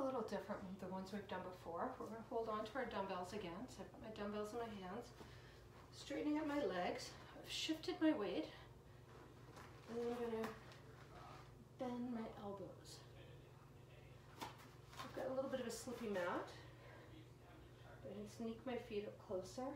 a little different than the ones we've done before. We're gonna hold on to our dumbbells again. So I've got my dumbbells in my hands, straightening up my legs. I've shifted my weight. And then I'm gonna bend my elbows. I've got a little bit of a slippy mat. I'm gonna sneak my feet up closer.